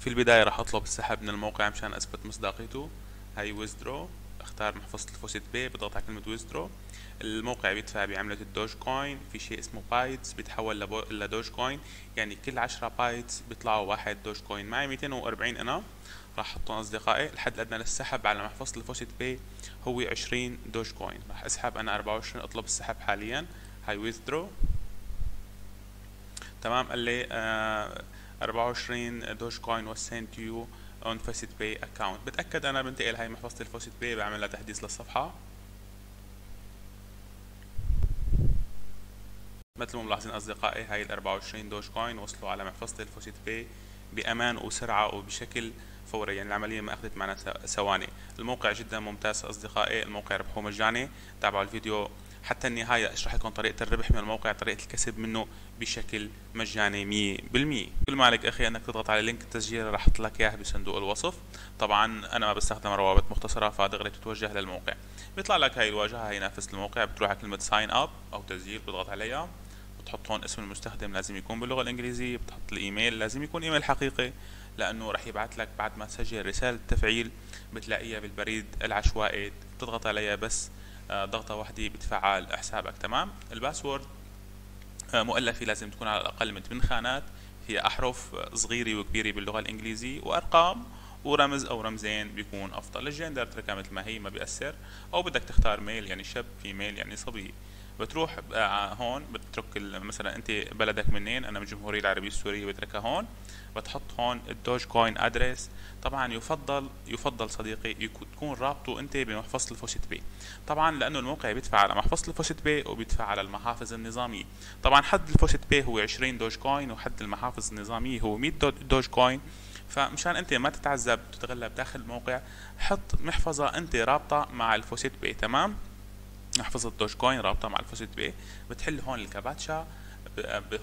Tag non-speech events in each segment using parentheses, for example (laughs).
في البداية راح أطلب السحب من الموقع مشان أثبت مصداقيته. هاي withdraw أختار محفظة ال FaucetPay بضغط على كلمة withdraw الموقع بيدفع بعملة ال Dogecoin في شيء اسمه bits بيتحول ل Dogecoin. يعني كل عشرة bits بيطلعوا واحد Dogecoin. معي 240 أنا. راح أحطهم أصدقائي. الحد الأدنى للسحب على محفظة ال FaucetPay هو 20 Dogecoin. راح أسحب أنا 24 أطلب السحب حاليا. هاي withdraw تمام. قال لي آه 24 Dogecoin to you on FaucetPay account. بتأكد أنا بنتقل هاي محفظة ال FaucetPay بعمل لها تحديث للصفحة. مثل ما ملاحظين أصدقائي هاي ال 24 Dogecoin وصلوا على محفظة ال FaucetPay بأمان وسرعة وبشكل فوري يعني العملية ما أخذت معنا ثواني. الموقع جدا ممتاز أصدقائي الموقع ربحه مجاني. تابعوا الفيديو حتى النهاية أشرح لكم طريقة الربح من الموقع طريقة الكسب منه بشكل مجاني مية بالمية. كل ما عليك أخي أنك تضغط على link التسجيل راح أحط لك اياه بصندوق الوصف. طبعا أنا ما بستخدم روابط مختصرة فدغري تتوجه للموقع. بيطلع لك هاي الواجهة هي نفس الموقع بتروح على كلمة sign up أو تسجيل بتضغط عليها. بتحط هون اسم المستخدم لازم يكون باللغة الإنجليزية بتحط الإيميل لازم يكون إيميل حقيقي لأنه راح يبعث لك بعد ما تسجل رسالة تفعيل بتلاقيها بالبريد العشوائي. بتضغط عليها بس آه، ضغطة واحدة بتفعل حسابك تمام؟ ال password آه، مؤلفة لازم تكون على الأقل من 8 خانات. فيها أحرف صغيرة وكبيرة باللغة الإنجليزية. وأرقام ورمز أو رمزين بيكون أفضل. الجندر تركها مثل ما هي ما بيأثر. أو بدك تختار male يعني شاب female يعني صبية. بتروح آه، هون بتترك مثلا أنت بلدك منين؟ أنا من الجمهوريه العربية السورية بتركها هون. بتحط هون ال Dogecoin address طبعا يفضل يفضل صديقي تكون رابطه أنت بمحفظة ال FaucetPay. طبعا لأنه الموقع بيدفع على محفظة ال FaucetPay وبيدفع على المحافظ النظامية. طبعا حد ال FaucetPay هو 20 Dogecoin وحد المحافظ النظامية هو 100 Dogecoin فمشان أنت ما تتعذب تتغلب داخل الموقع حط محفظة أنت رابطة مع ال FaucetPay تمام؟ محفظة Dogecoin رابطة مع ال FaucetPay بتحل هون الكاباتشا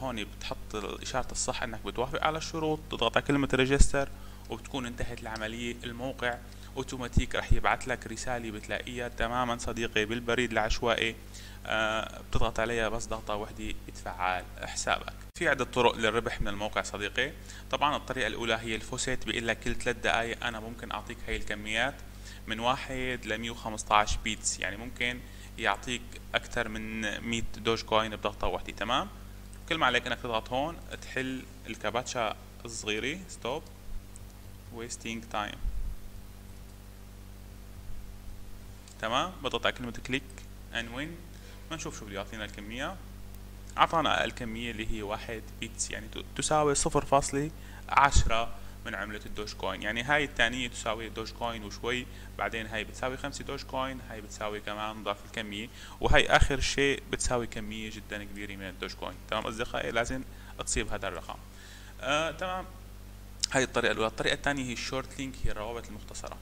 هون بتحط إشارة الصح إنك بتوافق على الشروط تضغط على كلمة register وبتكون انتهت العملية الموقع. أوتوماتيك رح يبعث لك رسالة بتلاقيها تماما صديقي بالبريد العشوائي. آه بتضغط عليها بس ضغطة وحدة يتفعل حسابك. في عدة طرق للربح من الموقع صديقي. طبعا الطريقة الأولى هي ال faucet بيقول لك كل ثلاث دقائق أنا ممكن أعطيك هاي الكميات من واحد ل 115 bits. يعني ممكن يعطيك أكثر من 100 Dogecoin بضغطة واحدة تمام؟ كل ما عليك إنك تضغط هون تحل الكاباتشا الصغيرة stop wasting time تمام؟ بضغط على كلمة click and win ما نشوف شو بده يعطينا الكمية. أعطانا أقل كميه اللي هي واحد bits يعني تساوي صفر فاصلة عشرة من عملة ال Dogecoin. يعني هاي الثانية تساوي Dogecoin وشوي بعدين هاي بتساوي خمسة Dogecoin هاي بتساوي كمان ضعف الكمية وهي آخر شيء بتساوي كمية جدا كبيرة من ال Dogecoin. تمام أصدقائي؟ لازم تصيب هذا الرقم. آه تمام. هاي الطريقة الأولى. الطريقة الثانية هي ال short link هي الروابط المختصرة.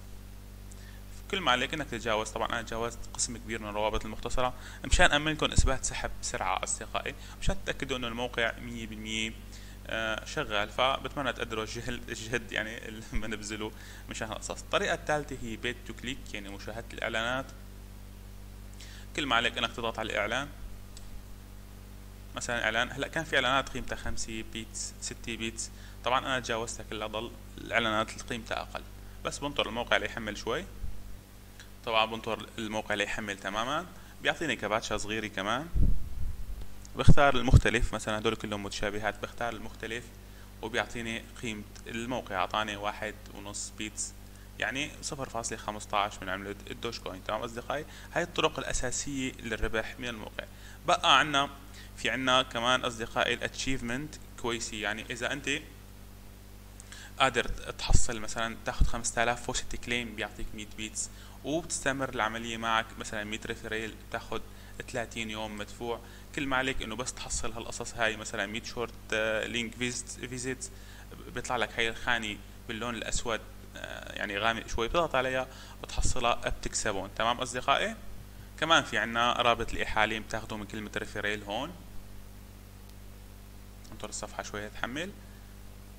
كل ما عليك إنك تتجاوز طبعا أنا تجاوزت قسم كبير من الروابط المختصرة. مشان امن لكم إثبات سحب بسرعة أصدقائي مشان تتأكدوا إنه الموقع 100% آه، شغال فبتمنى تقدروا الجهد يعني اللي (laughs) بنبذله مشان هالقصص الطريقة الثالثة هي paid to click يعني مشاهدة الإعلانات. كل ما عليك انك تضغط على الإعلان. مثلا إعلان هلأ كان في إعلانات قيمتها 5 bits 6 bits. طبعا أنا تجاوزتها كلها ضل الإعلانات اللي قيمتها أقل. بس بنطر الموقع ليحمل شوي. طبعا بنطر الموقع ليحمل تماما. بيعطيني كباتشا صغيرة كمان. بختار المختلف مثلا هدول كلهم متشابهات بختار المختلف وبيعطيني قيمة الموقع أعطاني واحد ونص bits يعني صفر فاصلة خمسة عشر من عملة الدوج كوين تمام أصدقائي؟ هاي الطرق الأساسية للربح من الموقع. بقى عنا في عنا كمان أصدقائي ال achievement كويسة يعني إذا أنت قادر تحصل مثلا تاخذ 5000 faucet claim بيعطيك 100 bits وبتستمر العملية معك مثلا 100 referral بتاخذ 30 يوم مدفوع. كل ما عليك إنه بس تحصل هالقصص هاي مثلا 100 shortlink visit بيطلع لك هاي الخانة باللون الأسود آه، يعني غامق شوي بتضغط عليها بتحصلها بتكسبون تمام أصدقائي؟ كمان في عنا رابط الإحالة بتاخده من كلمة referral هون. انطر الصفحة شوية تحمل.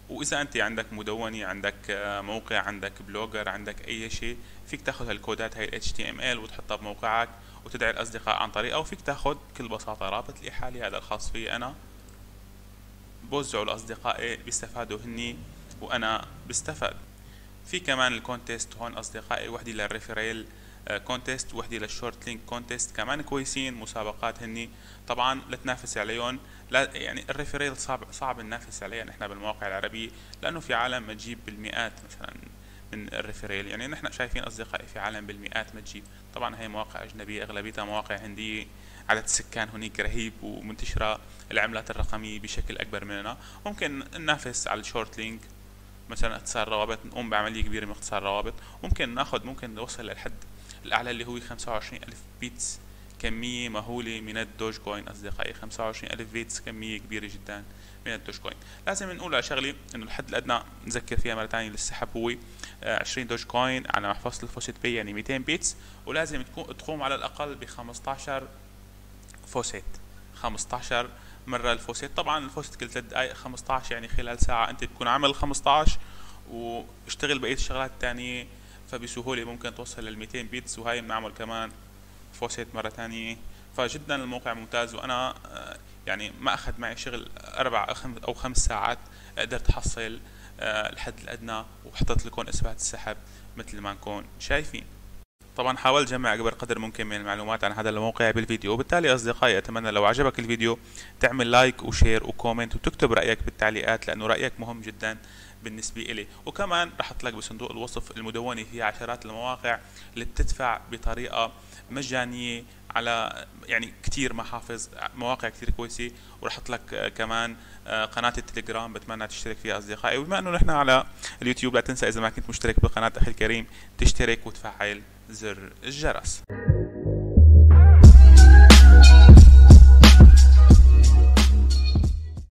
وإذا أنت عندك مدونه عندك آه، موقع عندك Blogger عندك أي شيء فيك تاخذ هالكودات هاي ال HTML وتحطها بموقعك وتدعي الأصدقاء عن طريقه وفيك تاخذ بكل بساطة رابط الإحالة هذا الخاص فيي أنا. بوزعه لأصدقائي بيستفادوا هني وأنا بستفاد. في كمان ال contest هون أصدقائي وحده لل referral contest وحدة لل shortlink contest كمان كويسين مسابقات هني. طبعا لتنافس عليهم. لا يعني ال referral صعب صعب ننافس عليها نحن بالمواقع العربية لأنه في عالم ما تجيب بالمئات مثلا من ال referral يعني نحن شايفين أصدقائي في عالم بالمئات ما تجيب. طبعا هي مواقع أجنبية أغلبيتها مواقع هندية. عدد السكان هناك رهيب ومنتشرة العملات الرقمية بشكل أكبر مننا. ممكن ننافس على ال shortlink مثلا اختصار روابط. نقوم بعملية كبيرة من اختصار روابط. ممكن ناخذ ممكن نوصل للحد الأعلى اللي هو 25 ألف bits كمية مهولة من الدوج كوين أصدقائي. 25 ألف bits كمية كبيرة جدا من الدوج كوين. لازم نقول على شغلة إنه الحد الأدنى نذكر فيها مرة ثانية للسحب هو 20 دوج كوين على محفظة FaucetPay يعني 200 bits ولازم تقوم على الأقل ب 15 faucet. 15 مرة ال faucet. طبعا ال faucet كل 3 دقائق 15 يعني خلال ساعة أنت تكون عامل 15 واشتغل بقية الشغلات الثانية فبسهولة ممكن توصل لل 200 bits وهاي بنعمل كمان faucet مرة ثانية فجدا الموقع ممتاز وأنا آه، يعني ما أخذ معي شغل أربع أو خمس ساعات قدرت أحصل آه، الحد الأدنى وحطيت لكم إثبات السحب مثل ما نكون شايفين. طبعا حاولت جمع أكبر قدر ممكن من المعلومات عن هذا الموقع بالفيديو. وبالتالي أصدقائي أتمنى لو عجبك الفيديو تعمل like و share و comment وتكتب رأيك بالتعليقات لأنه رأيك مهم جدا بالنسبة إلي. وكمان رح أحط لك بصندوق الوصف المدونة فيها عشرات المواقع اللي بتدفع بطريقة مجانية على يعني كتير محافظ مواقع كتير كويسة. ورح أحط لك كمان قناة التليجرام بتمنى تشترك فيها أصدقائي. وبما أنه نحن على اليوتيوب لا تنسى إذا ما كنت مشترك بالقناة أخي الكريم تشترك وتفعل زر الجرس.